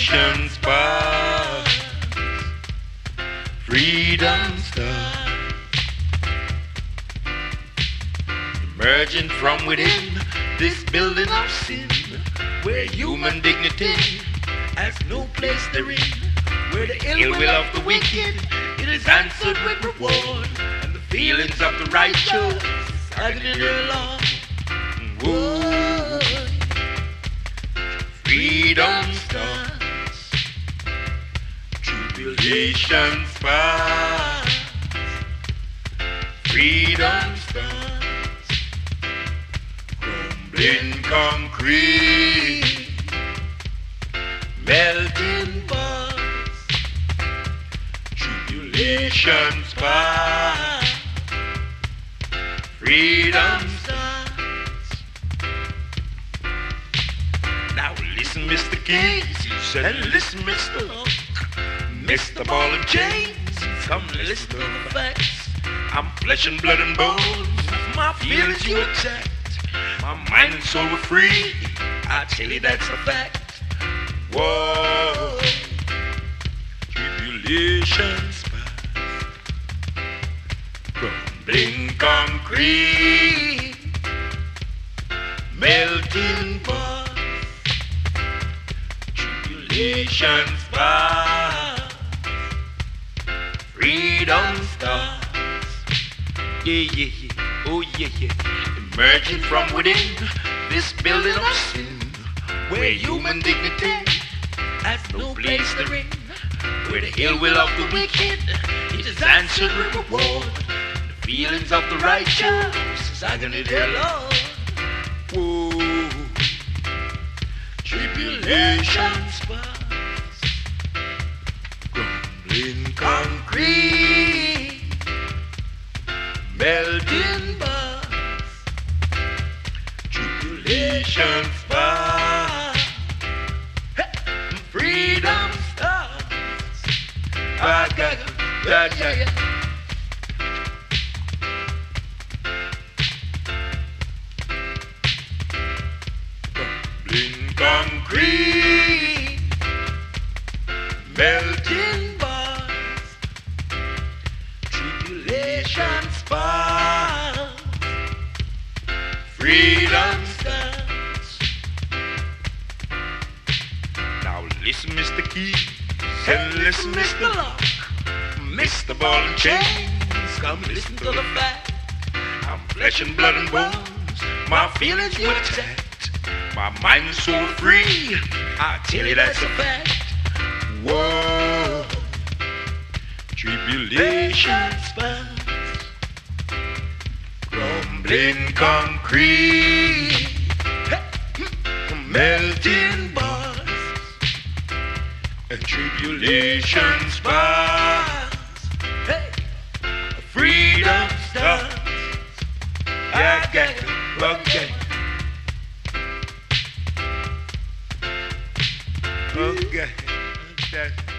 nation's pride, freedom's star, emerging from within this building of sin, where human dignity has no place therein, where the ill will of the wicked it is answered with reward, and the feelings of the righteous are the law. Tribulation starts, freedom starts, crumbling concrete, melting bars, Tribulations starts, freedom starts. Now listen, Mr. Gates, and listen, Mr. Lock, Mr. Ball and James, come listen to the facts. I'm flesh and blood and bones, my feelings you attacked. My mind and soul were free, I tell you that's a fact. Whoa, tribulations past, crumbling concrete, melting bars tribulations past, freedom starts. Yeah, yeah, yeah, oh yeah, yeah. Emerging from within this building of sin, where human dignity has no place therein, where the ill will of the wicked it is answered with reward. The feelings of the righteous is agony their Lord. Whoa tribulations past, crumbling concrete, melting bars, freedom. Ah, concrete, tribulations past, freedom. Now listen, Mr. Key, and listen, Mr. Lock, Mr. Ball and Chains, come listen to the fact. I'm flesh and blood and bones, my feelings were attacked. My mind is so free, I tell you that's a fact. Whoa, tribulations past, crumbling concrete, melting bars, and tribulations past. Hey, freedom starts. It, okay. Okay.